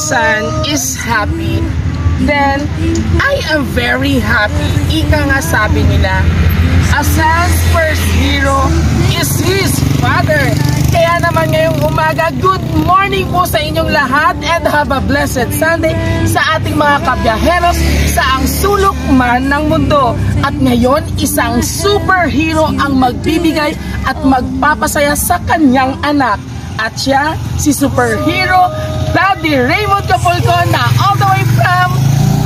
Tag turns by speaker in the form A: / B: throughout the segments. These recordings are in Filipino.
A: son is happy, then I am very happy. Ika nga sabi nila, a son's first hero is his father. Kaya naman ngayong umaga, good morning po sa inyong lahat and have a blessed Sunday sa ating mga kabyaheros sa ang sulok man ng mundo. At ngayon, isang superhero ang magbibigay at magpapasaya sa kanyang anak. At siya, si superhero Daddy Raymond Capulco na all the way from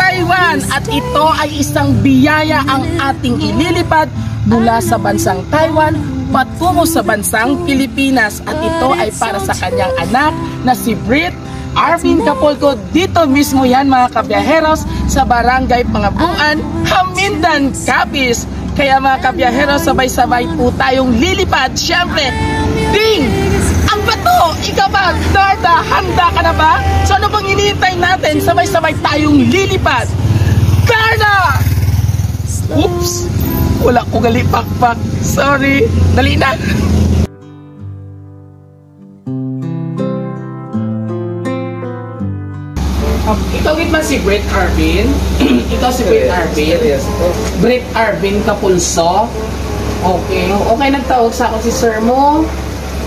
A: Taiwan. At ito ay isang biyaya ang ating ililipad mula sa bansang Taiwan patungo sa bansang Pilipinas at ito ay para sa kanyang anak na si Brit Arvin Capolco dito mismo yan mga kabiyaheros sa barangay Pangabuan, Hamindan, Capiz. Kaya mga kabiyaheros sabay-sabay po tayong lilipad. Siyempre, ding! Ang bato! Ikaw ba? Darda, handa ka na ba? So ano bang hinihintay natin? Sabay-sabay tayong lilipad. Darda! Oops! Wala ko gali pakpak. Sorry. Dali na. Um, ikaw git man si Brett Arvin. ikaw si Brett Arvin.
B: Yes.
A: Brett Arvin Kapulso. Okay. Okay nagtawag sa ako si sir mo.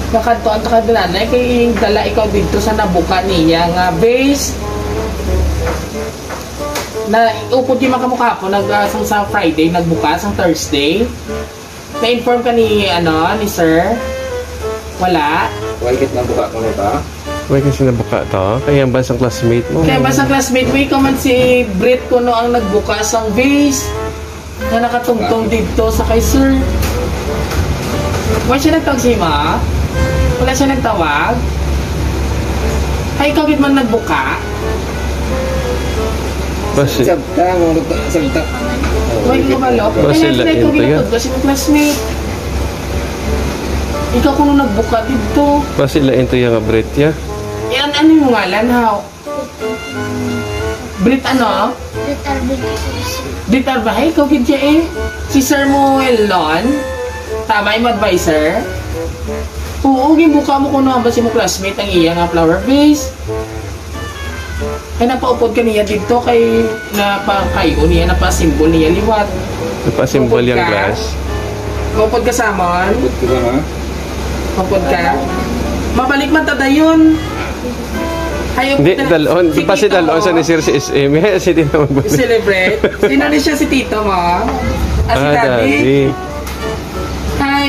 A: Nakantoan ta kadlanay kay dala ikaw dito sa nabuka niya nga base na upod yung mga kamukha ko nag uh, sa Friday nagbukas ang Thursday na-inform ka ni ano ni sir wala
B: Wagit na buka ko nito.
C: May kasi nabuka to. Kaya ang bansang classmate mo.
A: kaya ba sa classmate mo ikaw man si Brit ko no ang nagbukas ang base na nakatungtong dito sa kay sir wala siya nagtawag si ma wala siya nagtawag ay ikaw git man nagbuka
C: Basi,
B: Sabta, nito, sabta.
A: Wala ko malo.
C: Ba
A: Kaya
C: sila
A: sila ikaw
C: yun,
A: ginatod kasi mo classmate ikaw kuno nagbuka dito
C: basi lain to yung abret ya.
A: Yan, ano yung ngalan, how? Brit ano? Brit Arbahay, ikaw kidya eh. Si Sir Moelon, tama yung advisor. Oo, gibuka mo kuno ang ba si mo classmate ang iya nga flower vase. Kaya napaupod ka niya dito kay napakayo niya, napasimbol niya liwat.
C: Napasimbol yung
A: Upod ka?
C: glass.
A: Maupod ka sa amon?
B: Abot ko ba ha?
A: Maupod ka? Mabalik man tada yun. Hayop
C: Hindi,
A: na-
C: dalon.
A: si
C: Pasi
A: Tito
C: dalon sa
A: mo.
C: ni Sir si SM. Si na magbalik.
A: celebrate. Sino ni siya si Tito mo? Ah, si
C: Ah,
A: Daddy?
C: daddy.
A: Hi.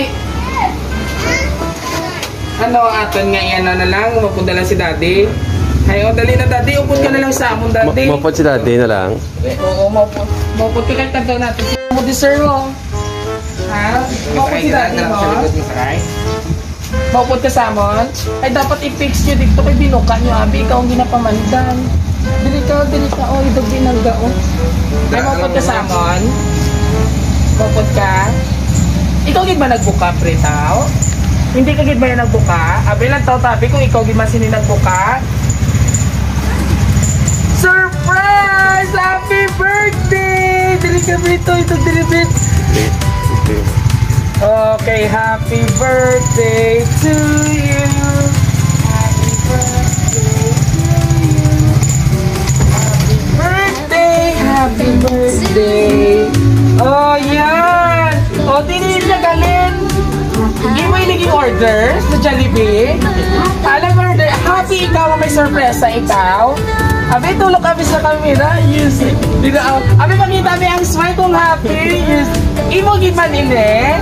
A: Ano aton nga yan na lang, mapunta lang si Daddy. Hay, o dali na Daddy, upod ka na lang sa amon
C: Ma-
A: Daddy.
C: Mapot si daddy na lang.
A: Oo, maupod. Maupod ka kahit kanto natin. Mo di sir mo. Ha? Maupod si Daddy mo. Maupod ka sa amon. Ay dapat i-fix nyo dito kay binuka nyo abi, ikaw ang ginapamandan. Dili ka, dili ka, oh, idog oh. Ay, maupod ka sa amon. Maupod ka. Ikaw gid ba nagbuka, Pretaw? Hindi ka gid ba yan nagbuka? Abi lang tao tabi kung ikaw gid man sini nagbuka. Surprise! Happy birthday! Dili ka Brito, ito dili Brit.
C: Okay.
A: Happy birthday to you. Happy birthday to you. Happy birthday, happy birthday. Oh, yan. O, dili na galin. Hindi mo yung naging order sa Jollibee. Alam mo, order. Happy ikaw may sorpresa ikaw. Abi, tulog kami sa kamera. Yes. Dito, oh. Abi, makita mi ang smile kong happy. Yes. Imo giman ini.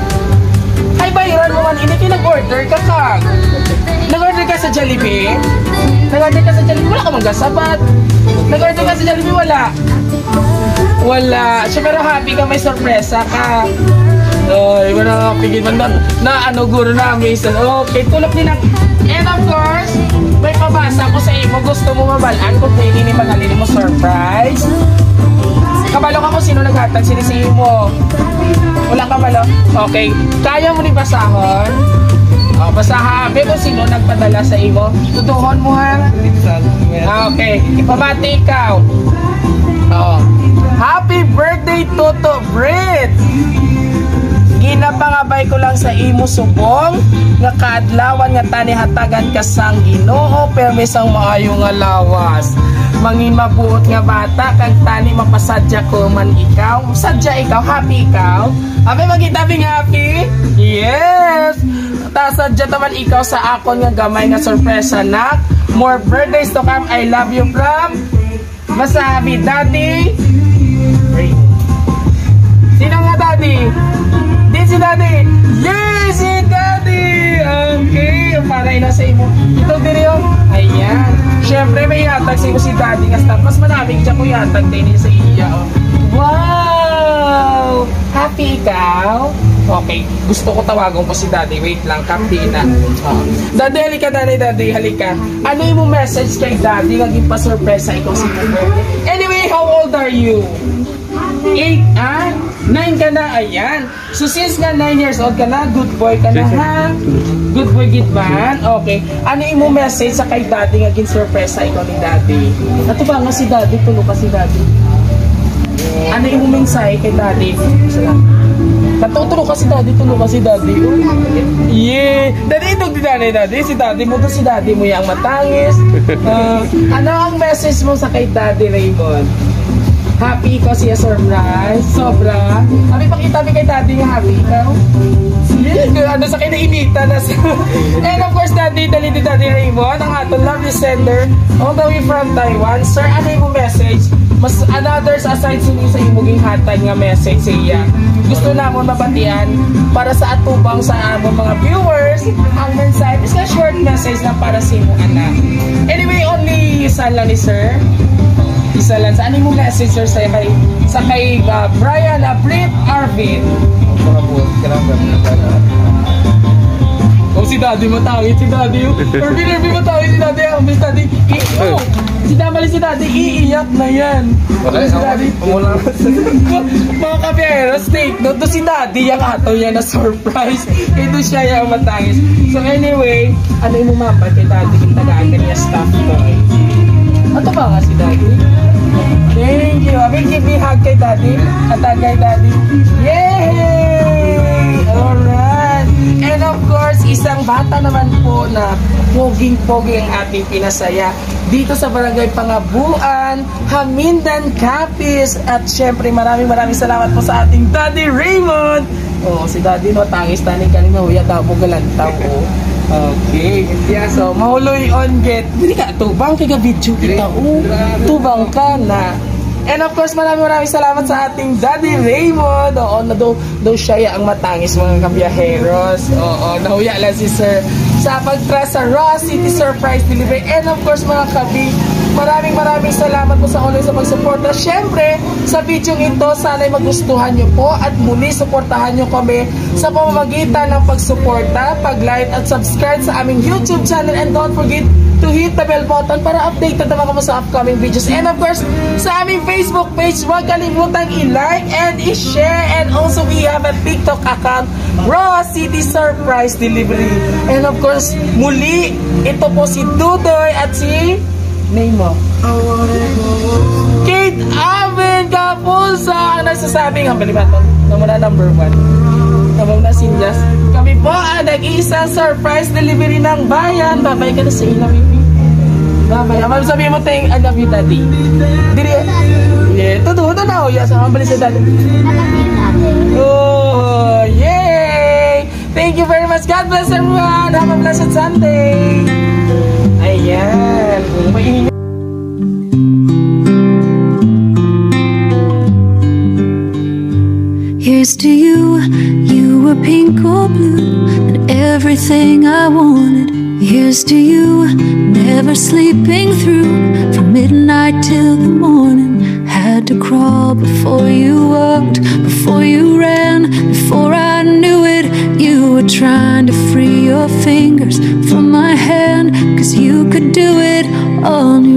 A: Ay, bayaran mo man. Kaya nag-order ka kag. Nag-order ka sa Jollibee? Nag-order ka sa Jollibee? Wala ka magasabat. Nag-order ka sa Jollibee? Wala. Wala. So, pero happy ka, may sorpresa ka. Ay, wala nga pigil man na, na ano, guro na, amazing. Okay, tulog din ang... And of course, may pabasa ko sa imo. Gusto mo mabalaan kung pwede ni Magalini mo surprise. Kabalo ka kung sino naghatag, sino si imo. Wala kabalo? Okay. Kaya mo ni basahon? Oh, basaha, be kung sino nagpadala sa imo. Tutuhon mo ha. Okay. Pabati ikaw. Oh. Happy birthday, Toto Brit! Ginapang Ipangabay ko lang sa imo subong nga kaadlawan nga tani hatagan ka sang Ginoo permis ang maayo nga lawas. Mangin mabuot nga bata kag tani mapasadya ko man ikaw. Sadya ikaw, happy ikaw. Abi magitabing happy? Yes. Ta sadya taman ikaw sa akon nga gamay nga sorpresa nak. More birthdays to come. I love you from Masabi Daddy. Sino nga daddy? Di si daddy. Yes, si daddy. Okay. Para ina sa imo. Ito yung. Ayan. Siyempre may yatag sa imo si daddy. Nga staff. Mas maraming siya ko yatag din sa iya. Oh. Wow! Happy ikaw? Okay. Gusto ko tawagan po si daddy. Wait lang. Kampi na. Oh. Daddy, halika daddy, daddy. Halika. Ano yung message kay daddy? Naging pa-surpresa ikaw si Anyway, how old are you? 8, ah? 9 ka na, ayan. So since nga 9 years old ka na, good boy ka na ha? Good boy, git man? Okay. Ano yung mo message sa kay daddy nga gin surprise ikaw ni daddy? Ato ba nga si daddy, tulo ka si daddy? Ano yung mo mensahe kay daddy? Natutulo ka si daddy, tulo ka si daddy. Oh. Yeah. Daddy, ito di daddy, daddy. Si daddy mo to si daddy mo yung matangis. Ah, ano ang message mo sa kay daddy, Raymond? Happy ko siya surprise. Sobra. Sabi pakita mi kay daddy nga happy ikaw. Ano sa kinainita na sa... And of course, daddy, dali ni daddy Raymond, ang aton love sender, all the way from Taiwan. Sir, ano yung message? Mas another aside sa sa imong hatag nga message sa iya. Gusto namon mabatian para sa atubang sa among mga viewers ang mensahe is a short message na para sa imong anak. Anyway, only isa lang ni sir isa lang. Sa ano mo message sir sa kay sa kay uh, Brian Abrit Arvin?
B: Mga buot ka lang
A: Oh, si daddy mo tawid, si daddy. Irvin, Irvin mo tawid, si daddy. Ang miss daddy. Oh, si Damali si daddy, iiyak na yan.
B: Okay,
A: si daddy.
B: Umula.
A: Mga kapiyero, take note. To si daddy, yung ato yan na surprise. Ito siya yung matangis. So anyway, ano yung mumapa kay daddy kung tagaan niya staff ko. Ano ba nga si daddy? Thank you. Abi, give me hug kay daddy. At kay daddy. Yay! Alright. And of course, isang bata naman po na poging-pogi ang ating pinasaya dito sa Barangay Pangabuan, Hamindan, Capiz. At syempre, maraming maraming salamat po sa ating Daddy Raymond. Oh, si Daddy no, tangis taning kanina, huya mo galantaw. Oh. Okay. Yeah, so mahuloy on get. Dili ka tubang kay ga video kita. Oh, tubang ka na. And of course, maraming maraming salamat sa ating Daddy Raymond. Oo, na daw, daw siya ang matangis mga kabiyaheros. Oo, nahuya lang si Sir sa pagtrust sa Raw City Surprise Delivery. And of course, mga kabi, maraming maraming salamat po sa online sa pagsuporta. Siyempre, sa video ito, sana'y magustuhan nyo po at muli suportahan nyo kami sa pamamagitan ng pagsuporta, pag-like at subscribe sa aming YouTube channel. And don't forget to hit the bell button para updated naman kamo sa upcoming videos. And of course, sa aming Facebook page, huwag kalimutang i-like and i-share. And also, we have a TikTok account, Raw City Surprise Delivery. And of course, muli, ito po si Dudoy at si name mo. Kate Alvin Capulsa ang nagsasabing ang balibaton na muna number one. Nabaw na sinyas. Kami po ang nag-iisang surprise delivery ng bayan. Babay ka na sa ina, baby. Babay. Amam sabihin mo tayong I love you, daddy. Diri. Yeah, todo, todo na. Yes, ang balik sa daddy. Oh, yay! Thank you very much. God bless everyone. Have a blessed Sunday.
D: Here's to you, you were pink or blue, and everything I wanted. Here's to you, never sleeping through, from midnight till the morning. Had to crawl before you walked, before you ran, before I knew it. You were trying to free your fingers my hand, cause you could do it all new.